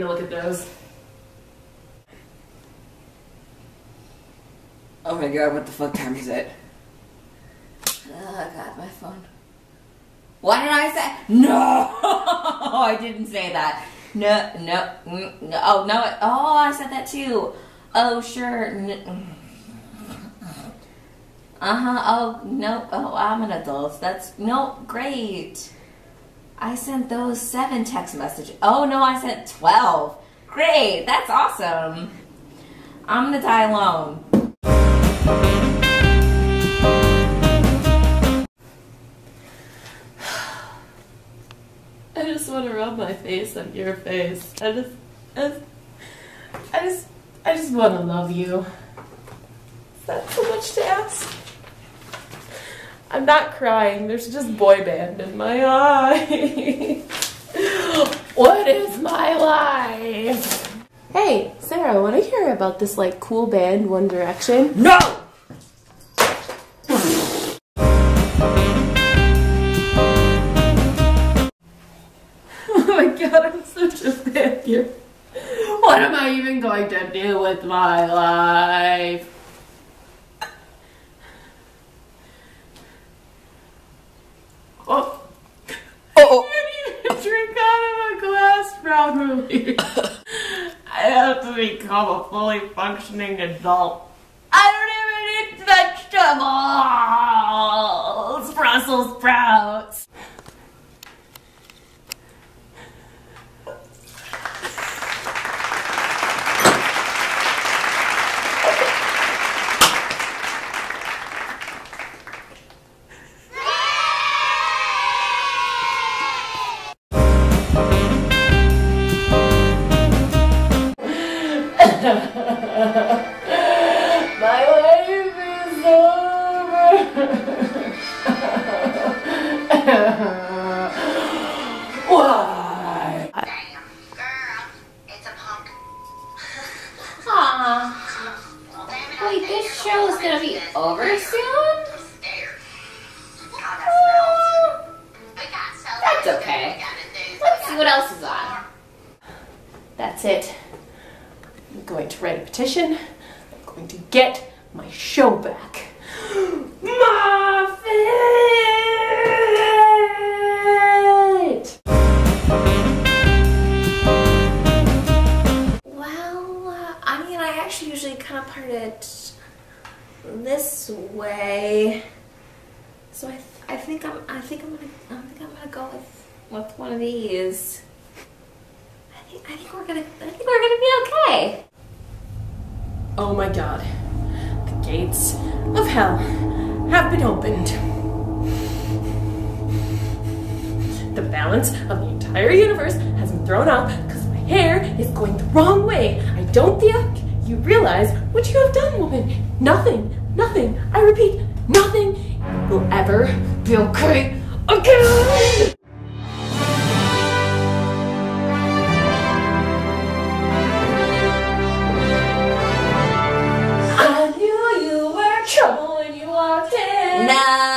to look at those. Oh my god, what the fuck time is it? Oh god, my phone. What did I say? No! I didn't say that. No, no, mm, no. Oh, no. Oh, I said that too. Oh, sure. Uh huh. Oh, no. Oh, I'm an adult. That's. No, great. I sent those seven text messages. Oh, no, I sent 12. Great. That's awesome. I'm gonna die alone. I just want to rub my face on your face. I just, I just, I just, I just want to love you. Is that so much to ask? I'm not crying. There's just boy band in my eye. what is my life? Hey, Sarah, I want to hear about this like cool band, One Direction? No! Oh my god, I'm such a failure. What am I even going to do with my life? Oh, Oh, oh. I can't even drink out of a glass properly. I have to become a fully functioning adult. I don't even eat vegetables! Brussels sprouts! My life is over. Why? Girl, it's a punk. Aw. Wait, this show is gonna be over soon? That's okay. Let's see what else is on. That's it. I'm going to write a petition. I'm going to get my show back. Muffet! Well, uh, I mean, I actually usually kind of part it this way, so I, th- I think I'm, I think I'm gonna, I think I'm gonna go with, with one of these. I think, I think we're gonna, I think we're gonna be okay. Oh my god. The gates of hell have been opened. The balance of the entire universe has been thrown off because my hair is going the wrong way. I don't think you realize what you have done, woman. Nothing, nothing, I repeat, nothing will ever be okay again. Bye.